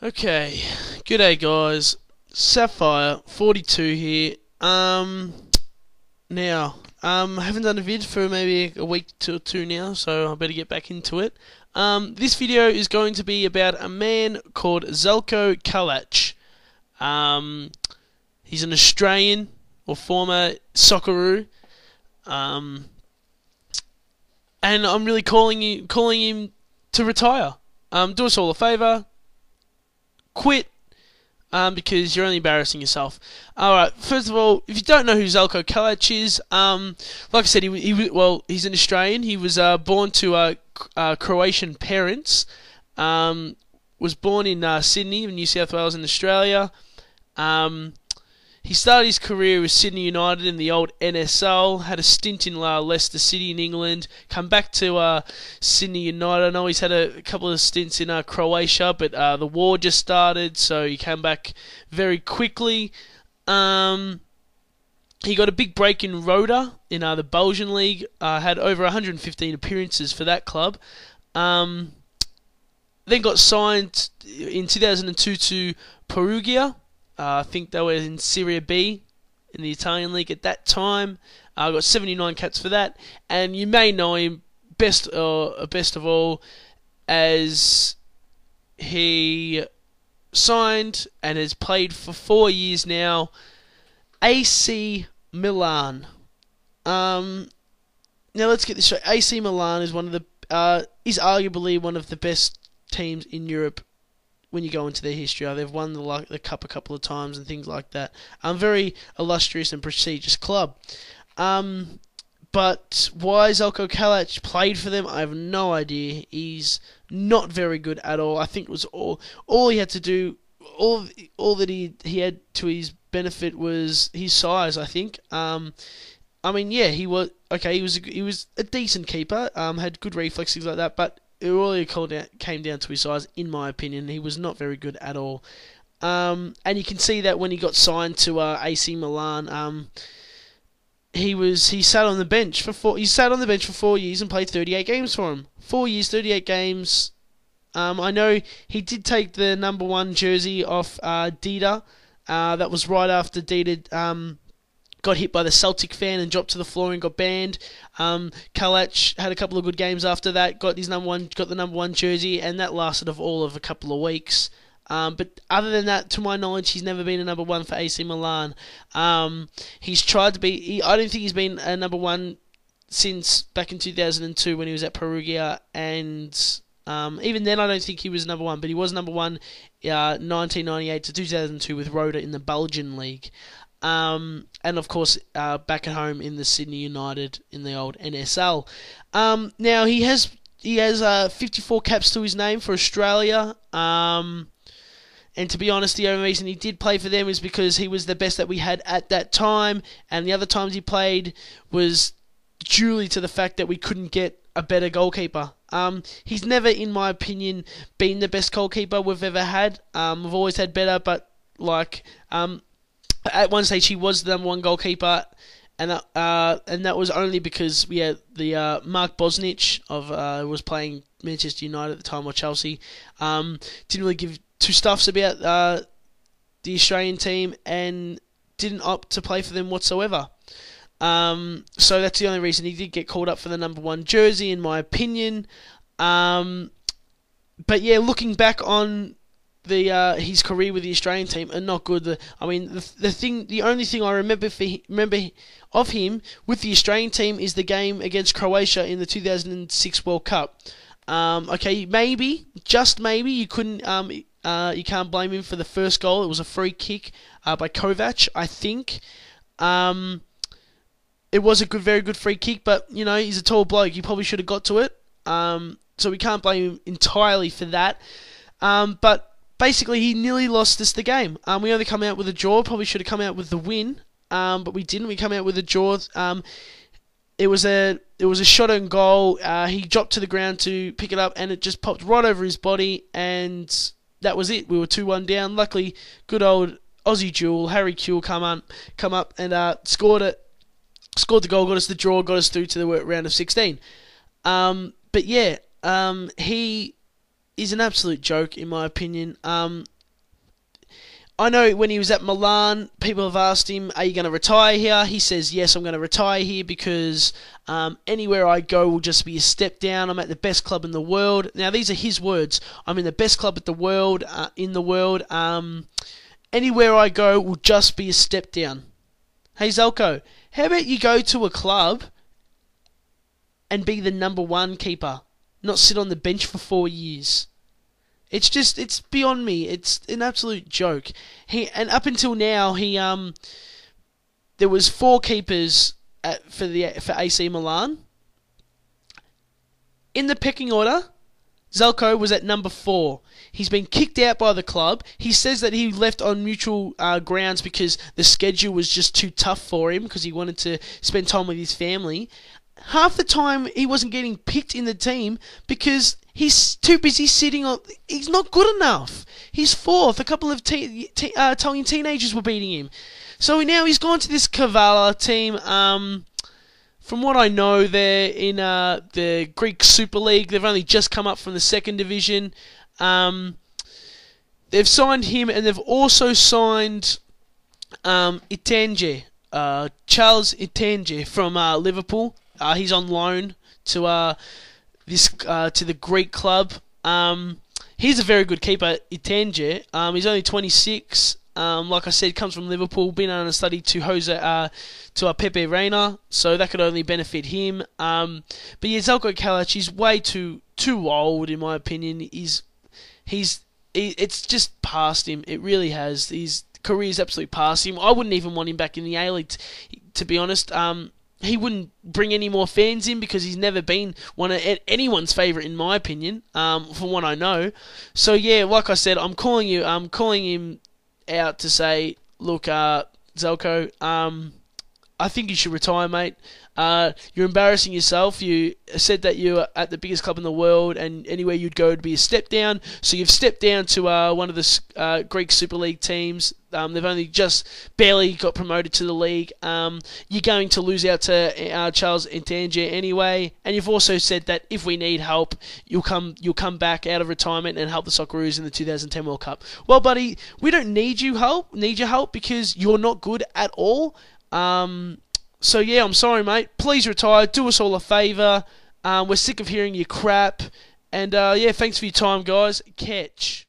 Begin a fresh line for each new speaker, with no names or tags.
Okay, good day, guys. Saphier forty two here. Um, now um, I haven't done a vid for maybe a week to two now, so I better get back into it. Um, this video is going to be about a man called Zeljko Kalac. Um, he's an Australian or former Socceroo. Um, and I'm really calling you, calling him to retire. Um, do us all a favour quit um, because you're only embarrassing yourself. All right. First of all, if you don't know who Zeljko Kalac is, um, like I said, he, he well, he's an Australian. He was uh, born to uh, uh, Croatian parents. Um, was born in uh, Sydney, New South Wales, in Australia. He started his career with Sydney United in the old NSL, had a stint in uh, Leicester City in England, come back to uh, Sydney United. I know he's had a, couple of stints in uh, Croatia, but uh, the war just started, so he came back very quickly. Um, he got a big break in Roda in uh, the Belgian league, uh, had over 115 appearances for that club. Um, then got signed in 2002 to Perugia uh, I think they were in Serie B in the Italian league at that time. I uh, got 79 caps for that, and you may know him best, uh, best of all, as he signed and has played for four years now. AC Milan. Um, now let's get this straight. AC Milan is one of the uh, is arguably one of the best teams in Europe when you go into their history. Uh, they've won the, the cup a couple of times and things like that. Um, very illustrious and prestigious club. Um, but why Zeljko Kalac played for them, I have no idea. He's not very good at all. I think it was all all he had to do, all all that he he had to his benefit was his size. I think. Um, I mean, yeah, he was okay. He was a, he was a decent keeper. Um, had good reflexes like that, but it really came down to his size, in my opinion. He was not very good at all. Um, and you can see that when he got signed to uh, AC Milan, um, he was he sat on the bench for four. He sat on the bench for four years and played 38 games for him. Four years, 38 games. Um, I know he did take the number one jersey off uh, Dida. Uh, that was right after Dida got hit by the Celtic fan and dropped to the floor and got banned. Um, Kalac had a couple of good games after that, got his number one, got the number one jersey, and that lasted of all of a couple of weeks. Um, but other than that, to my knowledge, he's never been a number one for AC Milan. Um, he's tried to be. He, I don't think he's been a number one since back in 2002 when he was at Perugia, and um, even then, I don't think he was number one. But he was number one, uh, 1998 to 2002 with Roda in the Belgian league. Um, and of course, uh, back at home in the Sydney United in the old NSL. Um, now he has he has uh, 54 caps to his name for Australia. Um, and to be honest, the only reason he did play for them is because he was the best that we had at that time, and the other times he played was due to the fact that we couldn't get a better goalkeeper. Um, he's never, in my opinion, been the best goalkeeper we've ever had. Um, we've always had better, but like um, at one stage he was the number one goalkeeper, and that uh, and that was only because we had the uh, Mark Bosnich of uh, was playing Manchester United at the time or Chelsea. Um, didn't really give two stuffs about uh, the Australian team and didn't opt to play for them whatsoever. Um, so that's the only reason he did get called up for the number one jersey, in my opinion. Um, but yeah, looking back on the uh, his career with the Australian team are not good. The, I mean, the, the thing, the only thing I remember for remember of him with the Australian team is the game against Croatia in the 2006 World Cup. Um, okay, maybe, just maybe, you couldn't, um, uh, you can't blame him for the first goal. It was a free kick uh, by Kovac, I think. Um, it was a good, very good free kick, but you know he's a tall bloke. He probably should have got to it. Um, so we can't blame him entirely for that. Um, but basically he nearly lost us the game. Um, we only come out with a draw. Probably should have come out with the win, um, but we didn't. We come out with a draw. Um, it was a it was a shot on goal. Uh, he dropped to the ground to pick it up, and it just popped right over his body, and that was it. We were two one down. Luckily, good old Aussie Jewel Harry Kewell come on, come up and uh, scored it. Scored the goal, got us the draw, got us through to the round of 16. Um, but yeah, um, he is an absolute joke, in my opinion. Um, I know when he was at Milan, people have asked him, Are you going to retire here? He says, Yes, I'm going to retire here because um, anywhere I go will just be a step down. I'm at the best club in the world. Now, these are his words. I'm in the best club at the world, uh, in the world. Um, anywhere I go will just be a step down. Hey, Zeljko, how about you go to a club and be the number one keeper, not sit on the bench for four years? It's just it's beyond me. It's an absolute joke. He and up until now he um there was four keepers at, for the for AC Milan. In the pecking order, Zeljko was at number four. He's been kicked out by the club. He says that he left on mutual uh, grounds because the schedule was just too tough for him because he wanted to spend time with his family. Half the time he wasn't getting picked in the team because He's too busy sitting on. He's not good enough. He's fourth. A couple of te- te- uh, Italian teenagers were beating him. So now he's gone to this Kavala team. Um, from what I know, they're in uh, the Greek Super League. They've only just come up from the second division. Um, they've signed him, and they've also signed um, Itandje, uh, Charles Itandje from uh, Liverpool. Uh, he's on loan to uh, this uh, to the Greek club. Um, he's a very good keeper, Itandje. Um, he's only 26. Um, like I said, comes from Liverpool, been on a study to Jose, uh, to uh, Pepe Reina, so that could only benefit him. Um, but yeah, Zeljko Kalac, he's way too too old in my opinion. He's he's he, it's just past him. It really has. His career's absolutely past him. I wouldn't even want him back in the A League, to be honest. Um, he wouldn't bring any more fans in because he's never been one of anyone's favorite in my opinion um, from what I know. So yeah like I said I'm calling you I'm calling him out to say look uh, Zeljko um, I think you should retire mate uh, you're embarrassing yourself. You said that you're at the biggest club in the world, and anywhere you'd go would be a step down. So you've stepped down to uh, one of the uh, Greek Super League teams. Um, they've only just barely got promoted to the league. Um, you're going to lose out to uh, Charles Itandje anyway, and you've also said that if we need help, you'll come you'll come back out of retirement and help the Socceroos in the 2010 World Cup. Well, buddy, we don't need you help. Need your help because you're not good at all. Um, so yeah, I'm sorry, mate. Please retire. Do us all a favour. Um, we're sick of hearing your crap. And uh, yeah, thanks for your time, guys. Catch.